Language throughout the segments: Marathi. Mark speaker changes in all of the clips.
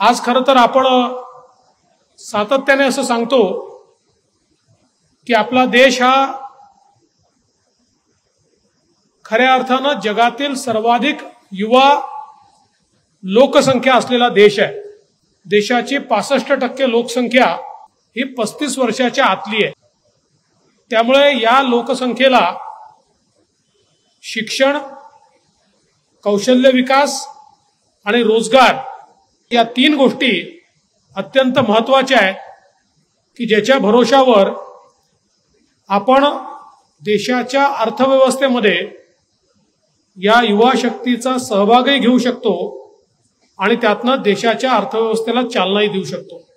Speaker 1: आज खरं तर आपण सातत्याने असं सांगतो की आपला देश हा खऱ्या अर्थानं जगातील सर्वाधिक युवा लोकसंख्या असलेला देश आहे. देशाची पासष्ट टक्के लोकसंख्या ही पस्तीस वर्षाच्या आतली आहे. त्यामुळे या लोकसंख्येला शिक्षण कौशल्य विकास आणि रोजगार या तीन गोष्टी अत्यंत महत्त्वाच्या आहेत की ज्याच्या भरोशावर आपण देशाच्या अर्थव्यवस्थेमध्ये या युवा शक्तीचा सहभागही घेऊ शकतो आणि त्यातनं देशाच्या अर्थव्यवस्थेला चालनाही देऊ शकतो.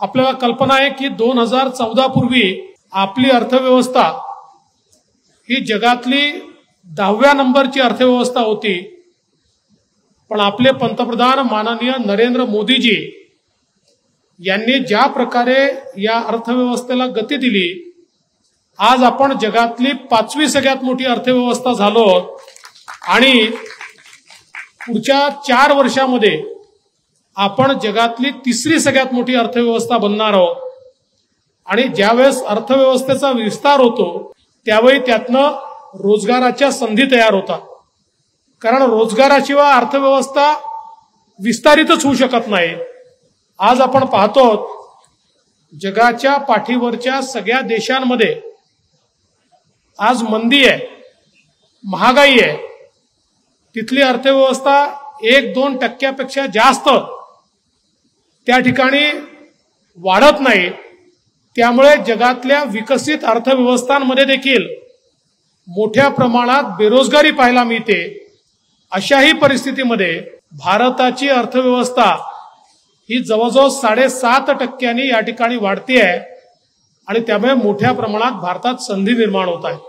Speaker 1: आपल्याला कल्पना आहे की दोन हजार चौदा पूर्वी आपली अर्थव्यवस्था ही जगातली दहाव्या नंबरची अर्थव्यवस्था होती. पण आपले पंतप्रधान माननीय नरेंद्र मोदीजी यांनी ज्या प्रकारे या अर्थव्यवस्थेला गती दिली आज आपण जगातली पाचवी सगळ्यात मोठी अर्थव्यवस्था झालो आणि पुढच्या चार वर्षामध्ये आपण जगातली तिसरी सगळ्यात मोठी अर्थव्यवस्था बनणार आहोत. आणि ज्यावेळेस अर्थव्यवस्थेचा विस्तार होतो त्यावेळी त्यातनं रोजगाराच्या संधी तयार होतात. कारण रोजगाराशिवाय अर्थव्यवस्था विस्तारितच होऊ शकत नाही. आज आपण पाहतो जगाच्या पाठीवरच्या सगळ्या देशांमध्ये आज मंदी आहे महागाई आहे. तिथली अर्थव्यवस्था एक दोन टक्क्यापेक्षा जास्त त्या ठिकाणी वाढत नाही. त्यामुळे जगातल्या विकसित अर्थव्यवस्थांमध्ये देखील मोठ्या प्रमाणात बेरोजगारी पाहायला मिळते. अशाही परिस्थितीमध्ये भारताची अर्थव्यवस्था ही जवळजवळ साडेसात टक्क्यांनी या ठिकाणी वाढती आहे आणि त्यामुळे मोठ्या प्रमाणात भारतात संधी निर्माण होत आहे